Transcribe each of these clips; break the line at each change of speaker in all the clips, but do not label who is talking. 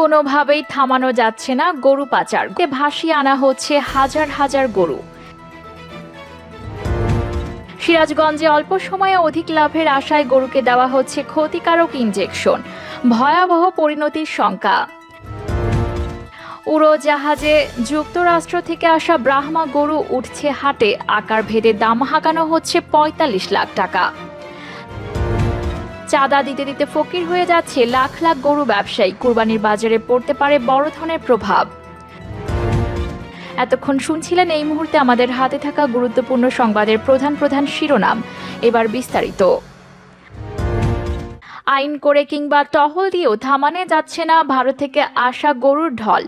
কোনোভাবেই থামানো যাচ্ছে না গরু পাচার। ভাসিয়ে আনা হচ্ছে হাজার হাজার গরু। সিরাজগঞ্জে অল্প সময়ে অধিক লাভের আশায় গরুকে দেওয়া হচ্ছে ক্ষতিকারক ইনজেকশন। ভয়াবহ পরিণতির শঙ্কা। উড়োজাহাজে যুক্তরাষ্ট্র থেকে আসা ব্রাহ্মা গরু উঠছে হাটে। আকার ভেদে দাম হাঁকানো হচ্ছে পঁয়তাল্লিশ লাখ টাকা। চাঁদা দিতে দিতে ফকির হয়ে যাচ্ছে লাখ লাখ গরু ব্যবসায়ী। কোরবানির বাজারে পড়তে পারে বড় ধরনের প্রভাব। এতক্ষণ শুনছিলেন এই মুহূর্তে আমাদের হাতে থাকা গুরুত্বপূর্ণ সংবাদের প্রধান প্রধান শিরোনাম। এবার বিস্তারিত। আইন করে কিংবা টহল দিয়েও থামানে যাচ্ছে না ভারত থেকে আসা গরুর ঢল।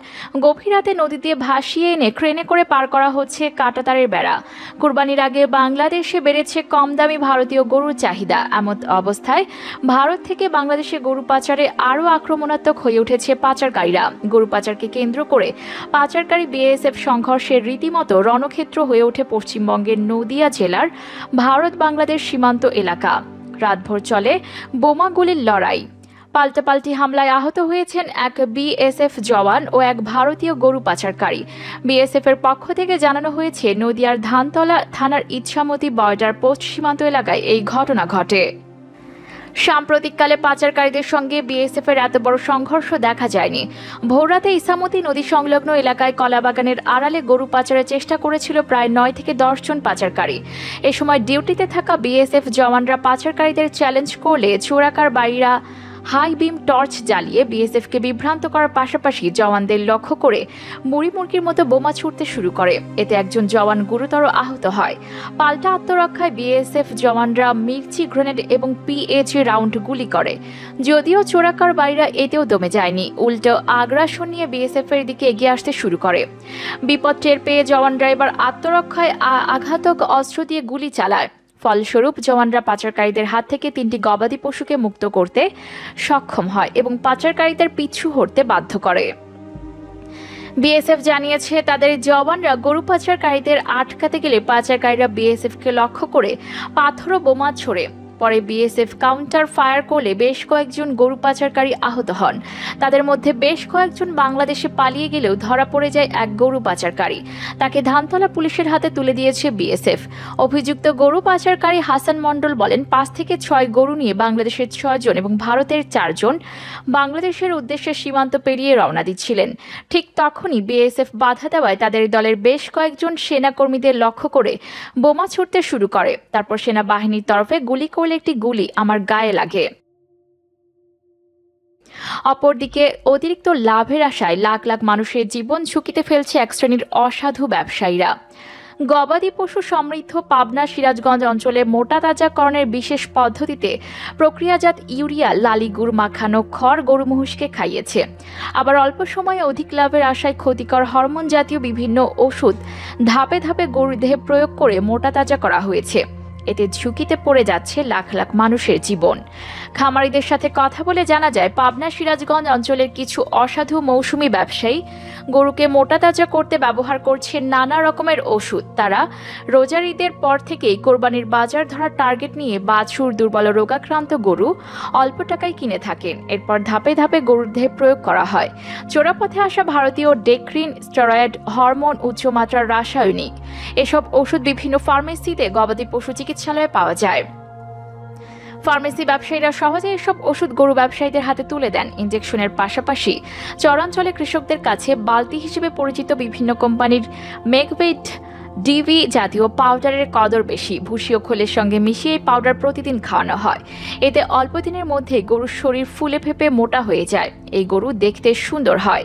গভীর রাতে নদী দিয়ে ভাসিয়ে এনে ক্রেনে করে পার করা হচ্ছে কাটাতারের বেড়া। কুরবানির আগে বাংলাদেশে বেড়েছে কম দামি ভারতীয় গরুর চাহিদা। এমন অবস্থায় ভারত থেকে বাংলাদেশে গরু পাচারে আরও আক্রমণাত্মক হয়ে উঠেছে পাচারকারীরা। গরু পাচারকে কেন্দ্র করে পাচারকারী বিএসএফ সংঘর্ষের রীতিমতো রণক্ষেত্র হয়ে ওঠে পশ্চিমবঙ্গের নদিয়া জেলার ভারত বাংলাদেশ সীমান্ত এলাকা। রাতভর চলে বোমাগুলির লড়াই। পাল্টাপাল্টি হামলায় আহত হয়েছেন এক বিএসএফ জওয়ান ও এক ভারতীয় গরু পাচারকারী। বিএসএফ এর পক্ষ থেকে জানানো হয়েছে, নদিয়ার ধানতলা থানার ইচ্ছামতি বর্ডার পোস্ট সীমান্ত এলাকায় এই ঘটনা ঘটে। সাম্প্রতিককালে পাচারকারীদের সঙ্গে বিএসএফ এর এত বড় সংঘর্ষ দেখা যায়নি। ভোররাতে ইসামতি নদী সংলগ্ন এলাকায় কলাবাগানের আড়ালে গরু পাচারের চেষ্টা করেছিল প্রায় নয় থেকে দশ জন পাচারকারী। এ সময় ডিউটিতে থাকা বিএসএফ জওয়ানরা পাচারকারীদের চ্যালেঞ্জ করলে চোরাকার বাড়িরা হাই বিম টর্চ জ্বালিয়ে বিএসএফকে বিভ্রান্ত করার পাশাপাশি জওয়ানদের লক্ষ্য করে মুড়ি মুরগির মতো বোমা ছুটতে শুরু করে। এতে একজন জওয়ান গুরুতর আহত হয়। পাল্টা আত্মরক্ষায় বিএসএফ জওয়ানরা মির্চি গ্রেনেড এবং পিএচি রাউন্ড গুলি করে। যদিও চোরাকার বাইরা এতেও দমে যায়নি। উল্টো আগ্রাসন নিয়ে বিএসএফ এর দিকে এগিয়ে আসতে শুরু করে। বিপদ টের পেয়ে জওয়ান ড্রাইভার আত্মরক্ষায় আঘাতক অস্ত্র দিয়ে গুলি চালায়। ফলস্বরূপ জওয়ানরা পাচারকারীদের হাত থেকে তিনটি গবাদি পশুকে মুক্ত করতে সক্ষম হয় এবং পাচারকারীদের পিছু হটতে বাধ্য করে। বিএসএফ জানিয়েছে, তাদের জওয়ানরা গরু পাচারকারীদের আটকাতে গেলে পাচারকারীরা বিএসএফকে লক্ষ্য করে পাথর ও বোমা ছড়ে। পরে বিএসএফ কাউন্টার ফায়ার করলে বেশ কয়েকজন গরু পাচারকারী আহত হন। তাদের মধ্যে বেশ কয়েকজন বাংলাদেশে পালিয়ে গেলেও ধরা পড়ে যায় এক গরু পাচারকারী। তাকে ধানতলা পুলিশের হাতে তুলে দিয়েছে বিএসএফ। অভিযুক্ত গরু পাচারকারী হাসান মণ্ডল বলেন, পাঁচ থেকে ছয় গরু নিয়ে বাংলাদেশের ছয়জন এবং ভারতের চারজন বাংলাদেশের উদ্দেশ্যে সীমান্ত পেরিয়ে রওনা দিচ্ছিলেন। ঠিক তখনই বিএসএফ বাধা দেওয়ায় তাদের দলের বেশ কয়েকজন সেনাকর্মীদের লক্ষ্য করে বোমা ছুটতে শুরু করে। তারপর সেনাবাহিনীর তরফে গুলি করলে একটি গুলি আমার গায়ে লাগে। অপরদিকে, অতিরিক্ত লাভের আশায় লাখ লাখ মানুষের জীবন ঝুঁকিতে ফেলছে এক শ্রেণির অসাধু ব্যবসায়ীরা। গবাদি পশু সমৃদ্ধ পাবনা সিরাজগঞ্জ অঞ্চলে মোটা তাজাকরণের বিশেষ পদ্ধতিতে প্রক্রিয়াজাত ইউরিয়া, লালি গুড় মাখানো খড় গরু মহিষকে খাইয়েছে। আবার অল্প সময়ে অধিক লাভের আশায় ক্ষতিকর হরমোন জাতীয় বিভিন্ন ওষুধ ধাপে ধাপে গরুর দেহে প্রয়োগ করে মোটা তাজা করা হয়েছে। এতে ঝুঁকিতে পড়ে যাচ্ছে লাখ লাখ মানুষের জীবন। খামারিদের সাথে কথা বলে জানা যায়, পাবনা সিরাজগঞ্জ অঞ্চলের কিছু অসাধু মৌসুমি ব্যবসায়ী গরুকে মোটা তাজা করতে ব্যবহার করছে নানা রকমের ওষুধ। তারা রোজার ঈদের পর থেকেই কোরবানির বাজার ধরার টার্গেট নিয়ে বাছুর, দুর্বল রোগাক্রান্ত গরু অল্প টাকায় কিনে থাকেন। এরপর ধাপে ধাপে গরুর দেহে প্রয়োগ করা হয়। চোরাপথে আসা ভারতীয় ডেক্রিন স্টেরয়েড হরমোন উচ্চমাত্রার রাসায়নিক। এসব ওষুধ বিভিন্ন ফার্মেসিতে গবাদি পশু চিকিৎসালয়ে পাওয়া যায়। ফার্মেসি ব্যবসায়ীরা সহজে এসব ওষুধ গরু ব্যবসায়ীদের হাতে তুলে দেন। ইঞ্জেকশনের পাশাপাশি চরাঞ্চলে কৃষকদের কাছে বালতি হিসেবে পরিচিত বিভিন্ন কোম্পানির মেগভেট ডিভি জাতীয় পাউডারের কদর বেশি ভুসি ও খোলের সঙ্গে মিশিয়ে পাউডার প্রতিদিন খাওয়ানো হয়। এতে অল্প দিনের মধ্যে গরুর শরীর ফুলে ফেপে মোটা হয়ে যায়। এই গরু দেখতে সুন্দর হয়।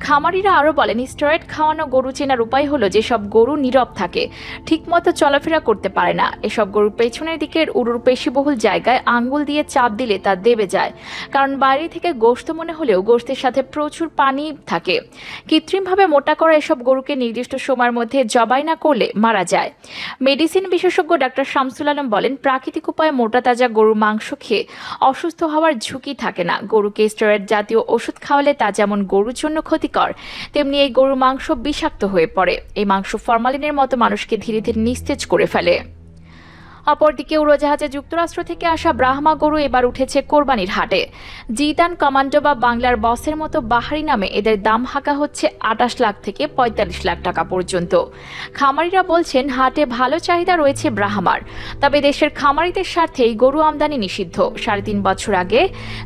খামারিরা আরও বলেন, স্টেরয়েড খাওয়ানো গরু চেনার উপায় হলো যেসব গরু নীরব থাকে, ঠিকমতো চলাফেরা করতে পারে না। এসব গরুর পেছনের দিকের উরুর পেশিবহুল জায়গায় আঙ্গুল দিয়ে চাপ দিলে তা দেবে যায়। কারণ বাইরে থেকে গোস্ত মনে হলেও গোস্তের সাথে প্রচুর পানি থাকে। কৃত্রিমভাবে মোটা করা এসব গরুকে নির্দিষ্ট সময়ের মধ্যে জবাই না করলে মারা যায়। মেডিসিন বিশেষজ্ঞ ডাক্তার শামসুল আলম বলেন, প্রাকৃতিক উপায়ে মোটা তাজা গরু মাংস খেয়ে অসুস্থ হওয়ার ঝুঁকি থাকে না। গরুকে স্টেরয়েড জাতীয় ওষুধ খাওয়ালে তা যেমন গরুর জন্য ক্ষতিকর, তেমনি এই গরু মাংস বিষাক্ত হয়ে পড়ে। এই মাংস ফরমালিনের মতো মানুষকে ধীরে ধীরে নিস্তেজ করে ফেলে। অপরদিকে উড়োজাহাজে যুক্তরাষ্ট্র থেকে আসা ব্রাহ্মা গরু এবার উঠেছে কোরবানির হাটে। জিদান কমান্ডো বা বাংলার বসের মতো বাহারি নামে এদের দাম হাঁকা হচ্ছে আটাশ লাখ থেকে পঁয়তাল্লিশ লাখ টাকা পর্যন্ত। খামারিরা বলছেন, হাটে ভালো চাহিদা রয়েছে ব্রাহ্মার। তবে দেশের খামারিদের স্বার্থেই গরু আমদানি নিষিদ্ধ। সাড়ে তিন বছর আগে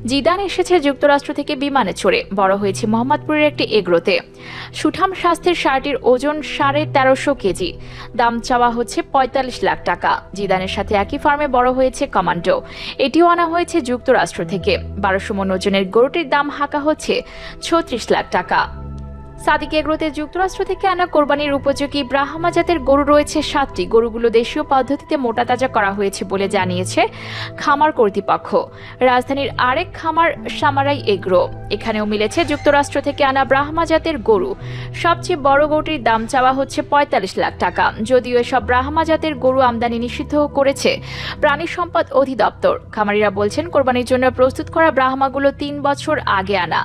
জিদান এসেছে যুক্তরাষ্ট্র থেকে বিমানে চড়ে। বড় হয়েছে মোহাম্মদপুরের একটি এগ্রোতে। সুঠাম স্বাস্থ্যের সারটির ওজন সাড়ে তেরোশো কেজি। দাম চাওয়া হচ্ছে পঁয়তাল্লিশ লাখ টাকা। জিদানের সাথে একই ফার্মে বড় হয়েছে কমান্ডো। এটিও আনা হয়েছে যুক্তরাষ্ট্র থেকে। বারোশো মন ওজনের গরুটির দাম হাঁকা হচ্ছে ছত্রিশ লাখ টাকা। সাদিক এগ্রোতে যুক্তরাষ্ট্র থেকে আনা কোরবানির উপযোগী ব্রাহ্মা জাতের গরু রয়েছে সাতটি। গরুগুলো দেশীয় পদ্ধতিতে মোটা তাজা করা হয়েছে বলে জানিয়েছে খামার কর্তৃপক্ষ। রাজধানীর আরেক খামার সামারাই এগ্রো। এখানেও মিলেছে যুক্তরাষ্ট্র থেকে আনা ব্রাহ্মা জাতের গরু। সবচেয়ে বড় গরুটির দাম চাওয়া হচ্ছে পঁয়তাল্লিশ লাখ টাকা। যদিও এসব ব্রাহ্মা জাতের গরু আমদানি নিষিদ্ধ করেছে প্রাণী সম্পদ অধিদপ্তর। খামারিরা বলছেন, কোরবানির জন্য প্রস্তুত করা ব্রাহ্মাগুলো তিন বছর আগে আনা।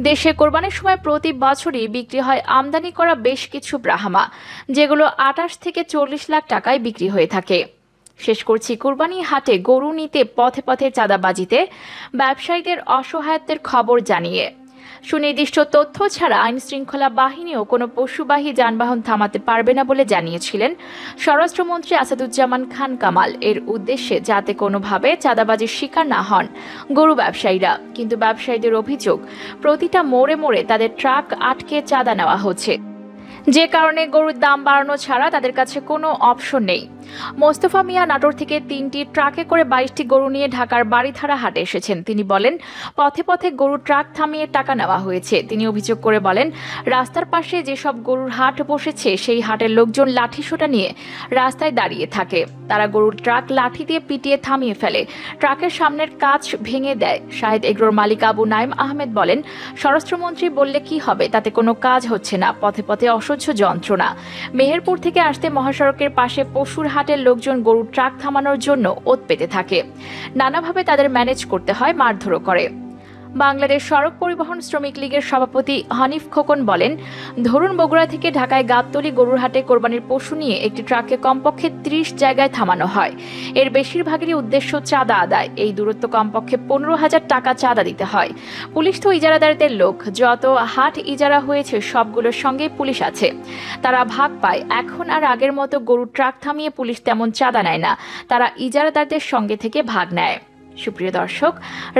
দেশে কোরবানির সময় প্রতি বছরই বিক্রি হয় আমদানি করা বেশ কিছু ব্রাহ্মা, যেগুলো আটাশ থেকে চল্লিশ লাখ টাকায় বিক্রি হয়ে থাকে। শেষ করছি কুরবানি হাটে গরু নিতে পথে পথে চাঁদাবাজিতে। ব্যবসায়ীদের অসহায়ত্বের খবর জানিয়ে সুনির্দিষ্ট তথ্য ছাড়া আইন শৃঙ্খলা বাহিনীও কোনো পশুবাহী যানবাহন থামাতে পারবে না বলে জানিয়েছিলেন স্বরাষ্ট্রমন্ত্রী আসাদুজ্জামান খান কামাল। এর উদ্দেশ্যে যাতে কোনোভাবে চাঁদাবাজির শিকার না হন গরু ব্যবসায়ীরা। কিন্তু ব্যবসায়ীদের অভিযোগ, প্রতিটা মোড়ে মোড়ে তাদের ট্রাক আটকে চাঁদা নেওয়া হচ্ছে। যে কারণে গরুর দাম বাড়ানো ছাড়া তাদের কাছে কোনো অপশন নেই। মোস্তফা মিয়া নাটোর থেকে তিনটি ট্রাকে করে বাইশটি গরু নিয়ে ঢাকার বাড়িধারা হাটে এসেছেন। তিনি বলেন, পথে পথে গরু ট্রাক থামিয়ে টাকা নেওয়া হয়েছে। তিনি অভিযোগ করে বলেন, রাস্তার পাশে যেসব গরুর হাট বসেছে, সেই হাটের লোকজন লাঠি সোটা নিয়ে রাস্তায় দাঁড়িয়ে থাকে। তারা গরুর ট্রাক লাঠি দিয়ে পিটিয়ে থামিয়ে ফেলে। ট্রাকের সামনের কাজ ভেঙে দেয়। শাহেদ এগ্রোর মালিক আবু নাইম আহমেদ বলেন, স্বরাষ্ট্রমন্ত্রী বললে কি হবে? তাতে কোনো কাজ হচ্ছে না। পথে পথে অসহ্য যন্ত্রণা। মেহেরপুর থেকে আসতে মহাসড়কের পাশে পশুর হাটের লোকজন গরুর ট্রাক থামানোর জন্য ওত পেতে থাকে। নানাভাবে তাদের ম্যানেজ করতে হয়, মারধরও করে। বাংলাদেশ সড়ক পরিবহন শ্রমিক লীগের সভাপতি হানিফ খোকন বলেন, ধরুন বগুড়া থেকে ঢাকায় গাবতলি গরুর হাটে কোরবানির পশু নিয়ে একটি ট্রাককে কমপক্ষে ত্রিশ জায়গায় থামানো হয়। এর বেশিরভাগেরই উদ্দেশ্য চাঁদা আদায়। এই দূরত্ব কমপক্ষে পনেরো হাজার টাকা চাঁদা দিতে হয়। পুলিশ তো ইজারাদারদের লোক। যত হাট ইজারা হয়েছে, সবগুলোর সঙ্গে পুলিশ আছে। তারা ভাগ পায়। এখন আর আগের মতো গরুর ট্রাক থামিয়ে পুলিশ তেমন চাঁদা নেয় না। তারা ইজারাদারদের সঙ্গে থেকে ভাগ নেয়। সুপ্রিয় দর্শক,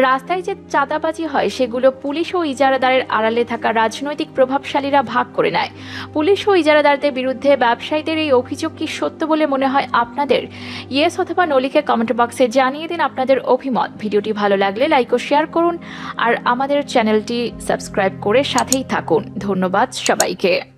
রাস্তায় যে চাঁদাবাজি হয়, সেগুলো পুলিশ ও ইজারাদারের আড়ালে থাকা রাজনৈতিক প্রভাবশালীরা ভাগ করে নেয়। পুলিশ ও ইজারাদারদের বিরুদ্ধে ব্যবসায়ীদের এই অভিযোগ কি সত্য বলে মনে হয় আপনাদের? ইয়েস অথবা নলিকে কমেন্ট বক্সে জানিয়ে দিন আপনাদের অভিমত। ভিডিওটি ভালো লাগলে লাইক ও শেয়ার করুন, আর আমাদের চ্যানেলটি সাবস্ক্রাইব করে সাথেই থাকুন। ধন্যবাদ সবাইকে।